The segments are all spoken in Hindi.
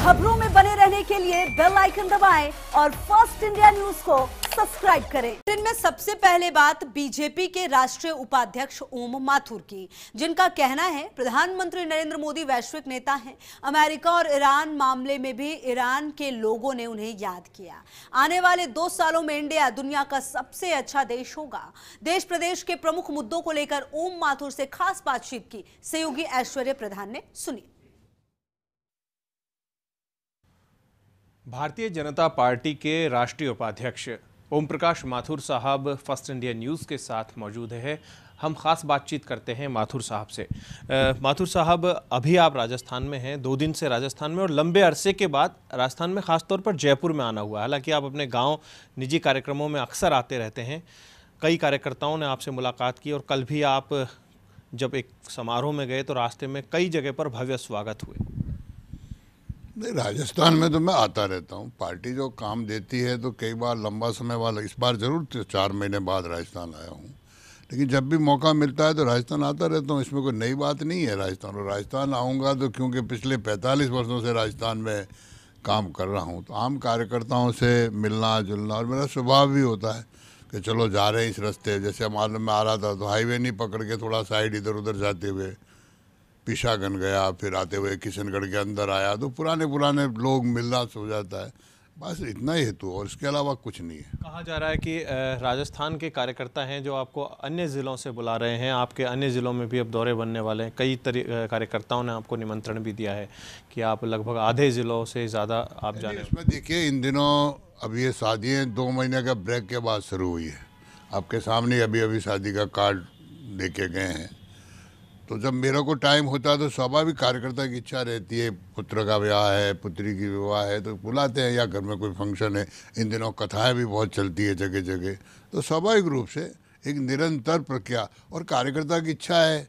खबरों में बने रहने के लिए बेल आइकन दबाएँ और फ़र्स्ट इंडिया न्यूज़ को सब्सक्राइब करें। इनमें सबसे पहले बात बीजेपी के राष्ट्रीय उपाध्यक्ष ओम माथुर की, जिनका कहना है, प्रधानमंत्री नरेंद्र मोदी वैश्विक नेता हैं। अमेरिका और ईरान मामले में भी ईरान के लोगों ने उन्हें याद किया। आने वाले दो सालों में इंडिया दुनिया का सबसे अच्छा देश होगा। देश प्रदेश के प्रमुख मुद्दों को लेकर ओम माथुर से खास बातचीत की। सहयोगी ऐश्वर्य प्रधान ने सुनी। भारतीय जनता पार्टी के राष्ट्रीय उपाध्यक्ष ओम प्रकाश माथुर साहब फ़र्स्ट इंडिया न्यूज़ के साथ मौजूद है। हम ख़ास बातचीत करते हैं माथुर साहब से। अ, माथुर साहब अभी आप राजस्थान में हैं दो दिन से राजस्थान में और लंबे अरसे के बाद राजस्थान में ख़ास तौर पर जयपुर में आना हुआ। हालाँकि आप अपने गाँव निजी कार्यक्रमों में अक्सर आते रहते हैं। कई कार्यकर्ताओं ने आपसे मुलाकात की और कल भी आप जब एक समारोह में गए तो रास्ते में कई जगह पर भव्य स्वागत हुए। नहीं, राजस्थान में तो मैं आता रहता हूँ। पार्टी जो काम देती है तो कई बार लंबा समय वाला, इस बार ज़रूर तो चार महीने बाद राजस्थान आया हूँ। लेकिन जब भी मौका मिलता है तो राजस्थान आता रहता हूँ। इसमें कोई नई बात नहीं है राजस्थान। और राजस्थान आऊँगा तो क्योंकि पिछले 45 वर्षों से राजस्थान में काम कर रहा हूँ। तो आम कार्यकर्ताओं से मिलना, जुलना और मेरा स्वभाव भी होता है कि चलो जा रहे हैं इस रास्ते। जैसे मालूम में आ रहा था तो हाईवे नहीं पकड़ के थोड़ा साइड इधर उधर जाते हुए पिशागन गया फिर आते हुए किशनगढ़ के अंदर आया तो पुराने पुराने लोग मिलना हो जाता है। बस इतना ही हेतु और इसके अलावा कुछ नहीं है। कहा जा रहा है कि राजस्थान के कार्यकर्ता हैं जो आपको अन्य ज़िलों से बुला रहे हैं आपके अन्य ज़िलों में भी अब दौरे बनने वाले हैं। कई तरी कार्यकर्ताओं ने आपको निमंत्रण भी दिया है कि आप लगभग आधे ज़िलों से ज़्यादा आप जाने इसमें देखिए इन दिनों अब ये शादियाँ दो महीने का ब्रेक के बाद शुरू हुई है। आपके सामने अभी अभी शादी का कार्ड दे के गए हैं। तो जब मेरे को टाइम होता है तो स्वाभाविक कार्यकर्ता की इच्छा रहती है, पुत्र का विवाह है, पुत्री की विवाह है तो बुलाते हैं या घर में कोई फ़ंक्शन है, इन दिनों कथाएँ भी बहुत चलती है जगह जगह तो स्वाभाविक रूप से एक निरंतर प्रक्रिया और कार्यकर्ता की इच्छा है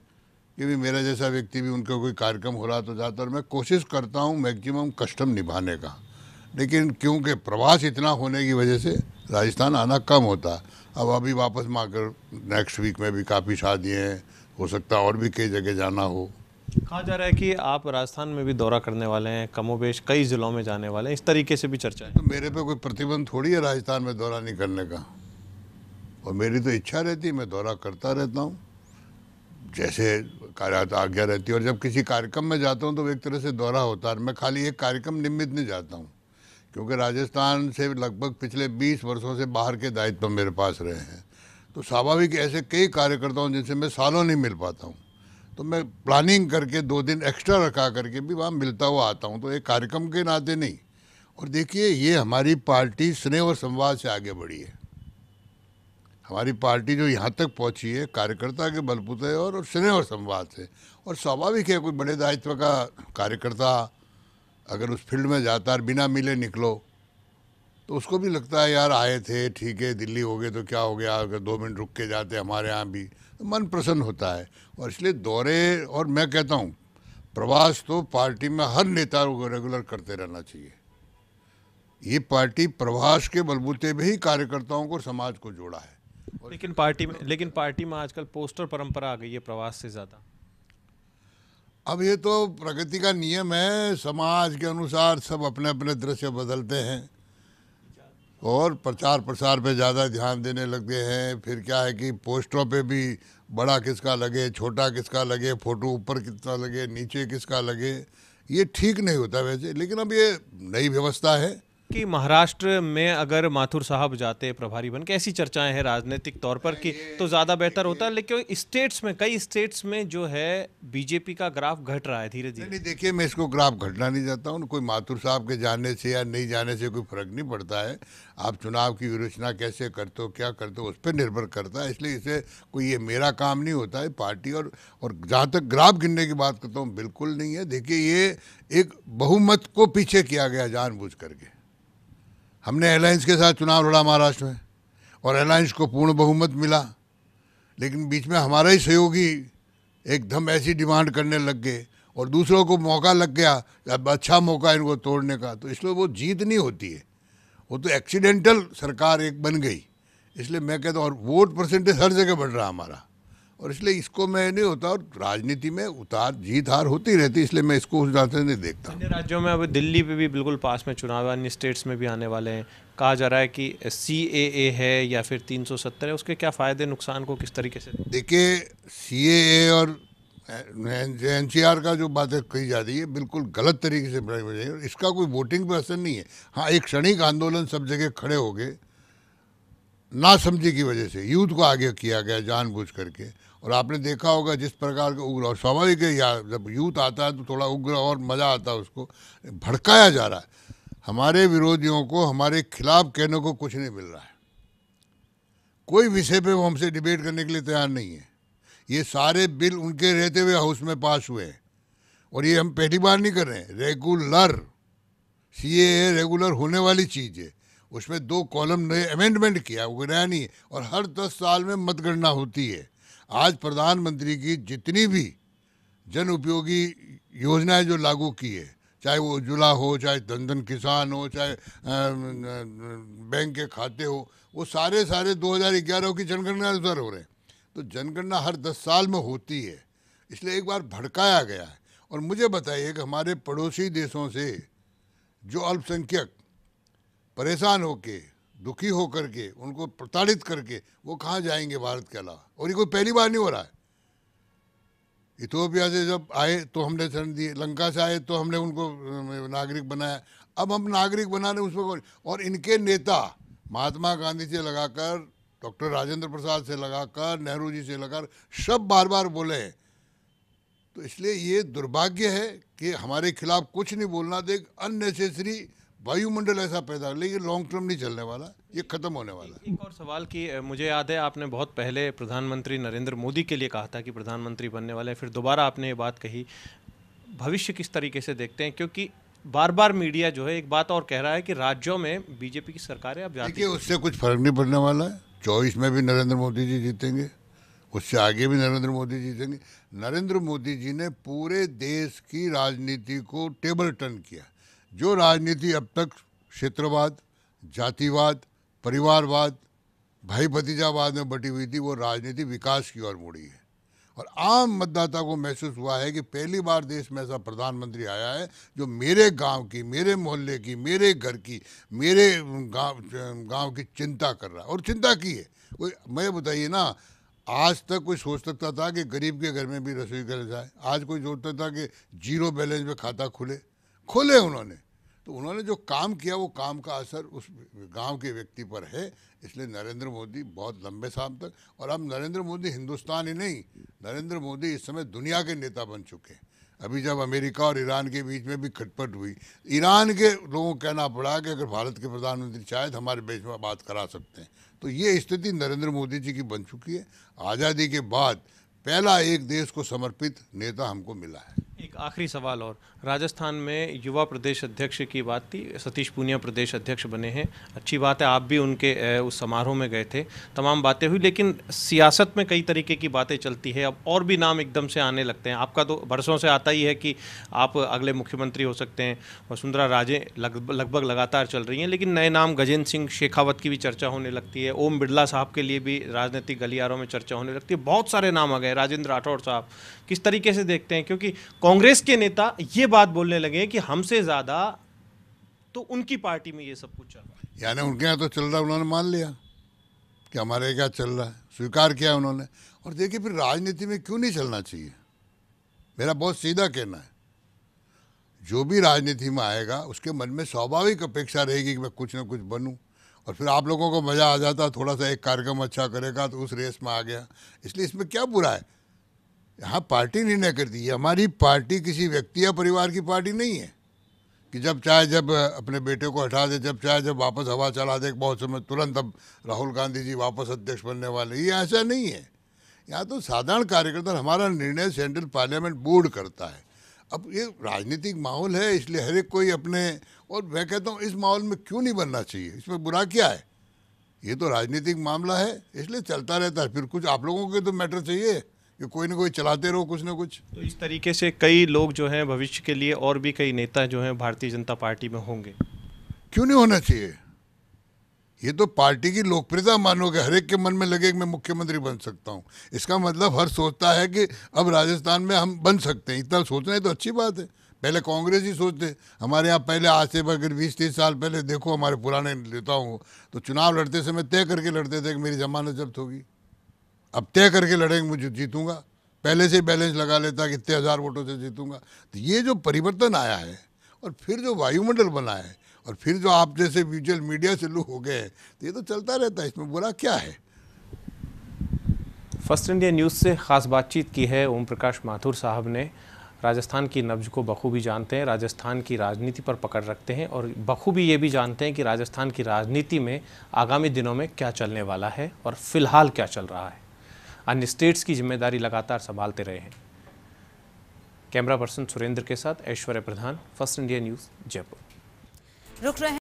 कि भी मेरा जैसा व्यक्ति भी उनका कोई कार्यक्रम हो रहा तो ज़्यादातर मैं कोशिश करता हूँ मैक्सिमम कस्टम निभाने का। लेकिन क्योंकि प्रवास इतना होने की वजह से राजस्थान आना कम होता। अब अभी वापस में आकर नेक्स्ट वीक में भी काफ़ी शादियाँ हैं हो सकता है और भी कई जगह जाना हो। कहा जा रहा है कि आप राजस्थान में भी दौरा करने वाले हैं कमोबेश कई ज़िलों में जाने वाले हैं इस तरीके से भी चर्चा है। तो मेरे पे कोई प्रतिबंध थोड़ी है राजस्थान में दौरा नहीं करने का। और मेरी तो इच्छा रहती है मैं दौरा करता रहता हूँ। जैसे कार्य आज्ञा रहती है और जब किसी कार्यक्रम में जाता हूँ तो एक तरह से दौरा होता है मैं खाली एक कार्यक्रम निमित्त नहीं जाता हूँ। क्योंकि राजस्थान से लगभग पिछले 20 वर्षों से बाहर के दायित्व मेरे पास रहे हैं। तो स्वाभाविक ऐसे कई कार्यकर्ता हूँ जिनसे मैं सालों नहीं मिल पाता हूँ। तो मैं प्लानिंग करके दो दिन एक्स्ट्रा रखा करके भी वहाँ मिलता हुआ आता हूँ तो एक कार्यक्रम के नाते नहीं। और देखिए, ये हमारी पार्टी स्नेह और संवाद से आगे बढ़ी है। हमारी पार्टी जो यहाँ तक पहुँची है, कार्यकर्ता के बलबूते और स्नेह और संवाद से। और स्वाभाविक है, कोई बड़े दायित्व का कार्यकर्ता अगर उस फ़ील्ड में जाता है बिना मिले निकलो तो उसको भी लगता है यार आए थे ठीक है दिल्ली हो गए तो क्या हो गया? अगर दो मिनट रुक के जाते हमारे यहाँ भी। तो मन प्रसन्न होता है। और इसलिए दौरे और मैं कहता हूँ प्रवास तो पार्टी में हर नेता को रेगुलर करते रहना चाहिए। ये पार्टी प्रवास के बलबूते में ही कार्यकर्ताओं को समाज को जोड़ा है। लेकिन पार्टी में लेकिन पार्टी में आजकल पोस्टर परंपरा आ गई है प्रवास से ज़्यादा। अब ये तो प्रगति का नियम है समाज के अनुसार सब अपने अपने दृश्य बदलते हैं। और प्रचार प्रसार पे ज़्यादा ध्यान देने लगते हैं। फिर क्या है कि पोस्टों पे भी बड़ा किसका लगे, छोटा किसका लगे, फ़ोटो ऊपर कितना लगे, नीचे किसका लगे, ये ठीक नहीं होता वैसे। लेकिन अब ये नई व्यवस्था है। कि महाराष्ट्र में अगर माथुर साहब जाते प्रभारी बन के ऐसी चर्चाएँ हैं राजनीतिक तौर पर कि तो ज़्यादा बेहतर होता? है लेकिन स्टेट्स में कई स्टेट्स में जो है बीजेपी का ग्राफ घट रहा है धीरे धीरे। नहीं देखिए मैं इसको ग्राफ घटना नहीं चाहता हूँ। कोई माथुर साहब के जाने से या नहीं जाने से कोई फ़र्क नहीं पड़ता है। आप चुनाव की विरोचना कैसे करते हो क्या करते हो उस पर निर्भर करता है। इसलिए इसे कोई ये मेरा काम नहीं होता है पार्टी और और जहाँ तक ग्राफ गिनने की बात करता हूँ बिल्कुल नहीं है। देखिए ये एक बहुमत को पीछे किया गया जानबूझ करके हमने अलायंस के साथ चुनाव लड़ा महाराष्ट्र में और अलायंस को पूर्ण बहुमत मिला। लेकिन बीच में हमारा ही सहयोगी एकदम ऐसी डिमांड करने लग गए और दूसरों को मौका लग गया, अब अच्छा मौका इनको तोड़ने का। तो इसलिए वो जीत नहीं होती है। वो तो एक्सीडेंटल सरकार एक बन गई। इसलिए मैं कहता हूँ, और वोट परसेंटेज हर जगह बढ़ रहा हमारा। और इसलिए इसको मैं नहीं होता और राजनीति में उतार जीत हार होती रहती इसलिए मैं इसको उस से नहीं देखता। अन्य राज्यों में अब दिल्ली पे भी बिल्कुल पास में चुनाव है अन्य स्टेट्स में भी आने वाले हैं। कहा जा रहा है कि सी ए ए है या फिर 370 है उसके क्या फ़ायदे नुकसान को किस तरीके से? देखिए सी ए ए और एन सी आर का जो बातें कही जा रही है बिल्कुल गलत तरीके से इसका कोई वोटिंग पर असर नहीं है। हाँ एक क्षणिक आंदोलन सब जगह खड़े हो गए। ना समझी की वजह से यूथ को आगे किया गया जानबूझ करके। और आपने देखा होगा जिस प्रकार का उग्र और स्वाभाविक है, या जब यूथ आता है तो थोड़ा उग्र और मज़ा आता है उसको, भड़काया जा रहा है। हमारे विरोधियों को, हमारे खिलाफ कहने को कुछ नहीं मिल रहा है। कोई विषय पे वो हमसे डिबेट करने के लिए तैयार नहीं है। ये सारे बिल उनके रहते हुए हाउस में पास हुए हैं। और ये हम पहली बार नहीं कर रहे हैं। रेगुलर सी रेगुलर होने वाली चीज़ है। उसमें दो कॉलम नए अमेंडमेंट किया, वो नया नहीं है, और हर दस साल में मतगणना होती है। आज प्रधानमंत्री की जितनी भी जन उपयोगी योजनाएँ जो लागू की है, चाहे वो उज्ज्वला हो, चाहे धन किसान हो, चाहे बैंक के खाते हो, वो सारे सारे 2011 की जनगणना अनुसार हो रहे हैं। तो जनगणना हर दस साल में होती है, इसलिए एक बार भड़काया गया है। और मुझे बताइए कि हमारे पड़ोसी देशों से जो अल्पसंख्यक परेशान होके, दुखी होकर के, उनको प्रताड़ित करके, वो कहाँ जाएँगे भारत के अलावा? और ये कोई पहली बार नहीं हो रहा है। इथोपिया से जब आए तो हमने शरण दिए लंका से आए तो हमने उनको नागरिक बनाया। अब हम नागरिक बना रहे उसमें और इनके नेता, महात्मा गांधी से लगाकर, डॉक्टर राजेंद्र प्रसाद से लगाकर, नेहरू जी से लगाकर, सब बार बार बोले हैं। तो इसलिए ये दुर्भाग्य है कि हमारे खिलाफ कुछ नहीं बोलना, देख, अननेसेसरी वायुमंडल ऐसा पैदा लेकिन लॉन्ग टर्म नहीं चलने वाला ये खत्म होने वाला है। एक और सवाल कि मुझे याद है आपने बहुत पहले प्रधानमंत्री नरेंद्र मोदी के लिए कहा था कि प्रधानमंत्री बनने वाले फिर दोबारा आपने ये बात कही। भविष्य किस तरीके से देखते हैं? क्योंकि बार बार मीडिया जो है एक बात और कह रहा है कि राज्यों में बीजेपी की सरकारें अब देखिए उससे कुछ फ़र्क नहीं पड़ने वाला है। चौबीस में भी नरेंद्र मोदी जी जीतेंगे उससे आगे भी नरेंद्र मोदी जी जीतेंगे। नरेंद्र मोदी जी ने पूरे देश की राजनीति को टेबल टर्न किया। जो राजनीति अब तक क्षेत्रवाद, जातिवाद, परिवारवाद, भाई भतीजावाद में बटी हुई थी, वो राजनीति विकास की ओर मुड़ी है। और आम मतदाता को महसूस हुआ है कि पहली बार देश में ऐसा प्रधानमंत्री आया है जो मेरे गाँव की, मेरे मोहल्ले की, मेरे घर की, मेरे गाँव गाँव की चिंता कर रहा है। और चिंता की है? कोई मैं बताइए ना, आज तक कोई सोच सकता था कि गरीब के घर में भी रसोई कर जाए आज कोई सोचता था कि ज़ीरो बैलेंस में खाता खुले? खोले उन्होंने। तो उन्होंने जो काम किया, वो काम का असर उस गाँव के व्यक्ति पर है। इसलिए नरेंद्र मोदी बहुत लंबे साल तक, और अब नरेंद्र मोदी हिंदुस्तान ही नहीं, नरेंद्र मोदी इस समय दुनिया के नेता बन चुके हैं। अभी जब अमेरिका और ईरान के बीच में भी खटपट हुई, ईरान के लोगों को कहना पड़ा कि अगर भारत के प्रधानमंत्री शायद हमारे बीच में बात करा सकते हैं। तो ये स्थिति नरेंद्र मोदी जी की बन चुकी है। आज़ादी के बाद पहला एक देश को समर्पित नेता हमको मिला है। एक आखिरी सवाल और राजस्थान में युवा प्रदेश अध्यक्ष की बात थी। सतीश पूनिया प्रदेश अध्यक्ष बने हैं। अच्छी बात है आप भी उनके उस समारोह में गए थे। तमाम बातें हुई लेकिन सियासत में कई तरीके की बातें चलती है। अब और भी नाम एकदम से आने लगते हैं। आपका तो बरसों से आता ही है कि आप अगले मुख्यमंत्री हो सकते हैं वसुंधरा राजे लग, लगभग लगातार चल रही हैं लेकिन नए नाम गजेंद्र सिंह शेखावत की भी चर्चा होने लगती है। ओम बिरला साहब के लिए भी राजनीतिक गलियारों में चर्चा होने लगती है। बहुत सारे नाम आ गए राजेंद्र राठौड़ साहब किस तरीके से देखते हैं? क्योंकि कांग्रेस के नेता ये बात बोलने लगे कि हमसे ज़्यादा तो उनकी पार्टी में ये सब कुछ चल रहा है। यानी उनके यहाँ तो चल रहा, उन्होंने मान लिया कि हमारे क्या चल रहा है, स्वीकार किया उन्होंने। और देखिए फिर राजनीति में क्यों नहीं चलना चाहिए? मेरा बहुत सीधा कहना है। जो भी राजनीति में आएगा, उसके मन में स्वाभाविक अपेक्षा रहेगी कि मैं कुछ ना कुछ बनूं। और फिर आप लोगों को मज़ा आ जाता, थोड़ा सा एक कार्यक्रम अच्छा करेगा तो उस रेस में आ गया। इसलिए इसमें क्या बुरा है? यहाँ पार्टी निर्णय करती है। हमारी पार्टी किसी व्यक्ति या परिवार की पार्टी नहीं है कि जब चाहे जब अपने बेटे को हटा दे, जब चाहे जब वापस हवा चला दे, बहुत समय तुरंत अब राहुल गांधी जी वापस अध्यक्ष बनने वाले ये ऐसा नहीं है। यहाँ तो साधारण कार्यकर्ता हमारा निर्णय सेंट्रल पार्लियामेंट बोर्ड करता है। अब ये राजनीतिक माहौल है, इसलिए हर एक कोई अपने और मैं कहता हूँ, इस माहौल में क्यों नहीं बनना चाहिए? इसमें बुरा क्या है? ये तो राजनीतिक मामला है, इसलिए चलता रहता है। फिर कुछ आप लोगों के तो मैटर चाहिए। कि कोई ना कोई चलाते रहो कुछ ना कुछ। तो इस तरीके से कई लोग जो हैं भविष्य के लिए और भी कई नेता जो हैं भारतीय जनता पार्टी में होंगे। क्यों नहीं होना चाहिए? ये तो पार्टी की लोकप्रियता मानोगे हर एक के मन में लगे कि मैं मुख्यमंत्री बन सकता हूँ। इसका मतलब हर सोचता है कि अब राजस्थान में हम बन सकते हैं। इतना सोचना है तो अच्छी बात है। पहले कांग्रेस ही सोचते। हमारे यहाँ पहले आज से अगर बीस तीस साल पहले देखो हमारे पुराने नेताओं को तो चुनाव लड़ते समय तय करके लड़ते थे कि मेरी जमानत जब्त होगी। अब तय करके लड़ेंगे, मुझे जीतूँगा। पहले से बैलेंस लगा लेता कि इतने हज़ार वोटों से जीतूँगा। तो ये जो परिवर्तन आया है और फिर जो वायुमंडल बना है और फिर जो आप जैसे विजुअल मीडिया से लू हो गए हैं तो ये तो चलता रहता है। इसमें बुरा क्या है? फ़र्स्ट इंडिया न्यूज़ से खास बातचीत की है ओम प्रकाश माथुर साहब ने। राजस्थान की नब्ज को बखूबी जानते हैं, राजस्थान की राजनीति पर पकड़ रखते हैं और बखूबी ये भी जानते हैं कि राजस्थान की राजनीति में आगामी दिनों में क्या चलने वाला है और फ़िलहाल क्या चल रहा है। अन्य स्टेट्स की ज़िम्मेदारी लगातार संभालते रहे हैं। कैमरा पर्सन सुरेंद्र के साथ Aishwarya Pradhan, first India news, Jaipur. रुक रहे